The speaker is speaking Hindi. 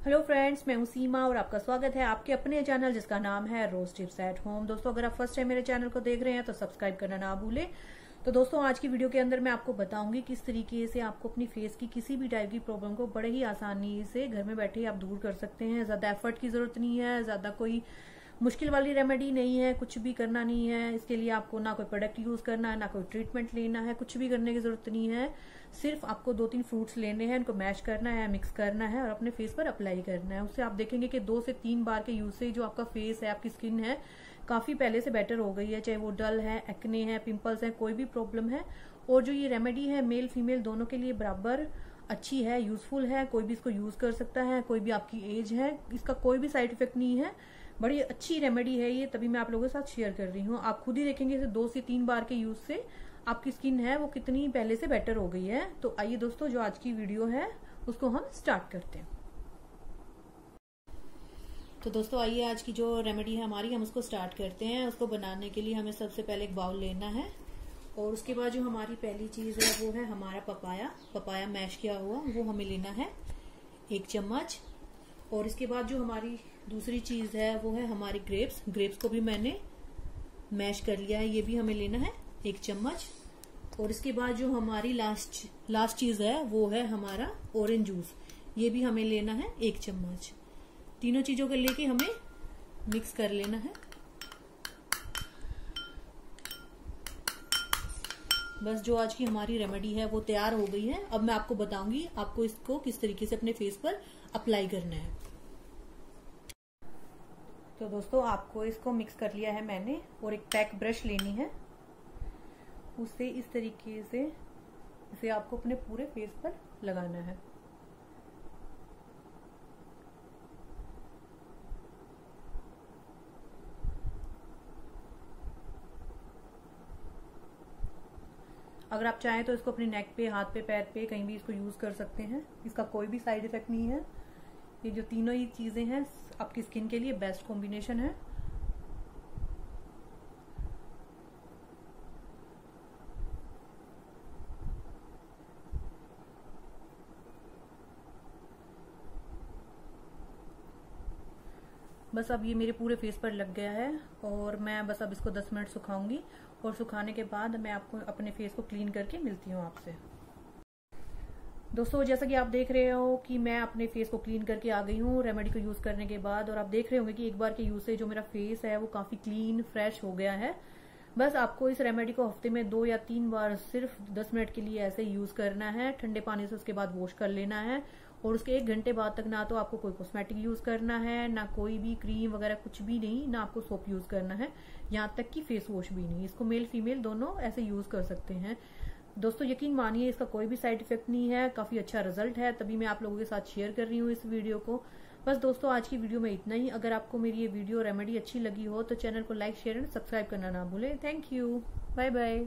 हेलो फ्रेंड्स मैं हूँ सीमा और आपका स्वागत है आपके अपने चैनल जिसका नाम है रोज टिप्स एट होम दोस्तों, अगर आप फ़र्स्ट टाइम मेरे चैनल को देख रहे हैं तो सब्सक्राइब करना ना भूलें। तो दोस्तों, आज की वीडियो के अंदर मैं आपको बताऊँगी किस तरीके से आपको अपनी फेस की किसी भी टाइप की प्रॉब्लम को बड़े ही आसानी से घर में बैठे ही आप दूर कर सकते हैं। ज़्यादा एफर्ट की ज़रूरत नहीं है, ज़्यादा कोई मुश्किल वाली रेमेडी नहीं है, कुछ भी करना नहीं है, इसके लिए आपको ना कोई प्रोडक्ट यूज़ करना है, ना कोई ट्रीटमेंट लेना है, कुछ भी करने की ज़रूरत नहीं है। सिर्फ़ आपको दो तीन फ्रूट्स लेने हैं, उनको मैश करना है मिक्स करना है और अपने फेस पर अप्लाई करना है। उससे आप देखेंगे कि दो से तीन बार के यूज़ से जो आपका फेस है, आपकी स्किन है, काफ़ी पहले से बेटर हो गई है, चाहे वो डल है एक्ने है पिंपल्स है, कोई भी प्रॉब्लम है। और जो ये रेमेडी है मेल फीमेल दोनों के लिए बराबर अच्छी है यूजफुल है, कोई भी इसको यूज़ कर सकता है, कोई भी आपकी एज है, इसका कोई भी साइड इफ़ेक्ट नहीं है। बड़ी अच्छी रेमेडी है ये, तभी मैं आप लोगों के साथ शेयर कर रही हूँ। आप खुद ही देखेंगे इसे दो से तीन बार के यूज़ से, आपकी स्किन है वो कितनी पहले से बेटर हो गई है। तो आइए दोस्तों, जो आज की वीडियो है, उसको हम स्टार्ट करते हैं। तो दोस्तों, आइए आज की जो रेमेडी है हमारी, हम उसको स्टार्ट करते हैं। उसको बनाने के लिए हमें सबसे पहले एक बाउल लेना है और उसके बाद जो हमारी पहली चीज़ है, वो है हमारा पपाया। पपाया मैश किया हुआ, वो हमें लेना है। एक चम्मच। और इसके बाद जो हमारी दूसरी चीज़ है, वो है हमारी ग्रेप्स ग्रेप्स को भी मैंने मैश कर लिया है, ये भी हमें लेना है, एक चम्मच. और इसके बाद जो हमारी लास्ट लास्ट चीज़ है, वो है हमारा ऑरेंज जूस ये भी हमें लेना है, एक चम्मच. तीनों चीज़ों को लेके हमें मिक्स कर लेना है. बस जो आज की हमारी रेमेडी है, वो तैयार हो गई है। अब मैं आपको बताऊँगी आपको इसको किस तरीके से अपने फेस पर अप्लाई करना है। तो दोस्तों, आपको इसको मिक्स कर लिया है मैंने और एक पैक ब्रश लेनी है। उसे इस तरीके से, इसे आपको अपने पूरे फेस पर लगाना है। अगर आप चाहें तो इसको अपने नेक पे, हाथ पे, पैर पे कहीं भी इसको यूज़ कर सकते हैं। इसका कोई भी साइड इफ़ेक्ट नहीं है। ये जो तीनों ही चीज़ें हैं, आपकी स्किन के लिए बेस्ट कॉम्बिनेशन है। बस अब ये मेरे पूरे फेस पर लग गया है और मैं बस अब इसको 10 मिनट सुखाऊँगी और सुखाने के बाद मैं आपको अपने फेस को क्लीन करके मिलती हूँ आपसे। दोस्तों, जैसा कि आप देख रहे हो कि मैं अपने फेस को क्लीन करके आ गई हूँ रेमेडी को यूज़ करने के बाद और आप देख रहे होंगे कि एक बार के यूज़ से जो मेरा फेस है वो काफ़ी क्लीन फ्रेश हो गया है। बस आपको इस रेमेडी को हफ़्ते में दो या तीन बार सिर्फ़ दस मिनट के लिए ऐसे यूज़ करना है। ठंडे पानी से उसके बाद वॉश कर लेना है और उसके एक घंटे बाद तक ना तो आपको कोई कॉस्मेटिक यूज़ करना है, ना कोई भी क्रीम वगैरह कुछ भी नहीं, ना आपको सोप यूज़ करना है। यहाँ तक कि फेस वॉश भी नहीं। इसको मेल फीमेल दोनों ऐसे यूज़ कर सकते हैं। दोस्तों, यकीन मानिए, इसका कोई भी साइड इफ़ेक्ट नहीं है। काफ़ी अच्छा रिज़ल्ट है। तभी मैं आप लोगों के साथ शेयर कर रही हूँ इस वीडियो को। बस दोस्तों, आज की वीडियो में इतना ही। अगर आपको मेरी ये वीडियो रेमेडी अच्छी लगी हो तो चैनल को लाइक शेयर एंड सब्सक्राइब करना ना भूले। Thank you bye bye